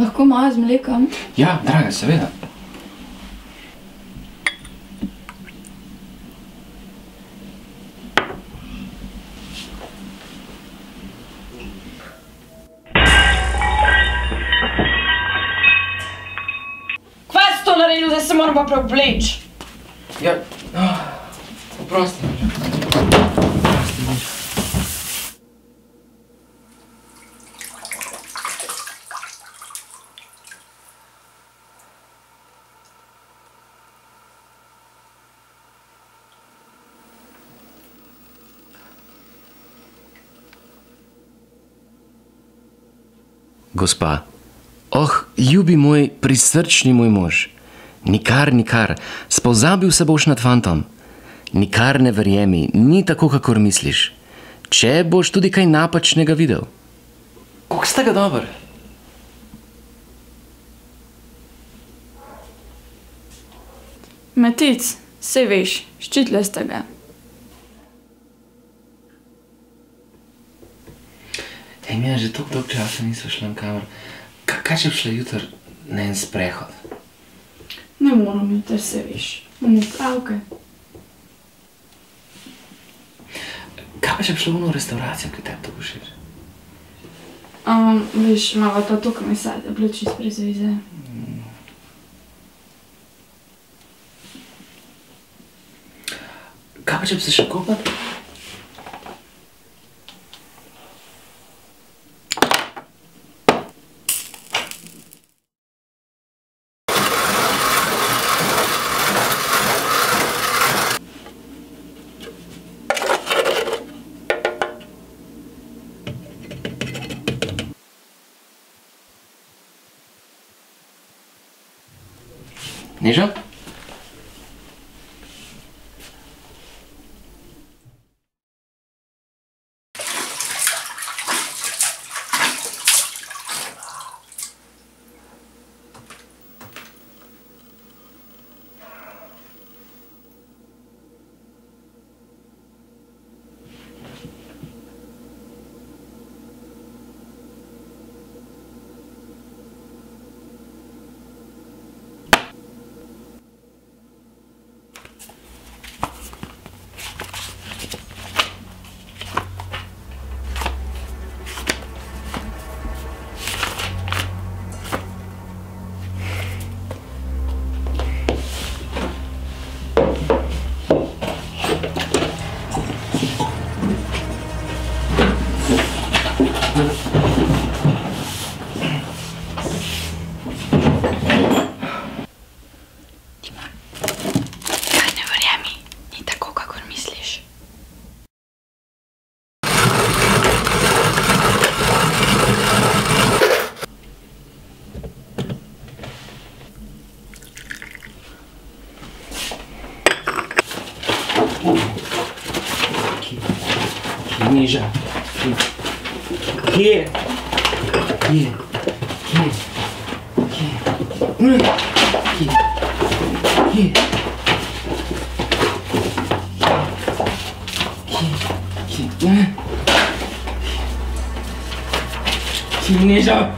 Lahko malo z mlekom? Ja, draga, seveda. Kva si to naredil, da se moram pa preobleči? Ja, oh. Oprosti, Gospa, oh, ljubi moj, prisrčni moj mož, nikar, nikar, spozabil se boš nad fantom. Nikar ne verjemi, ni tako, kakor misliš. Če boš tudi kaj napačnega videl. Kako ste ga dober? Metic, sej veš, ščitile ste ga. Ej, mi že tako dolgo časa niso šli na kamer. Ka- Kaj če bi šla jutri na en sprehod? Ne moram jutri, sej veš. Ni pravke. Kaj pa če bi šla v eno restauracijo, ki te je tako všeč? Um, veš, malo pa tukaj mi sade, bilo čist prezveze. Kaj pa če bi se še kopal? 你说。Книжа. Книжа. 예. 예. 예. 예. 예. 예. 김내장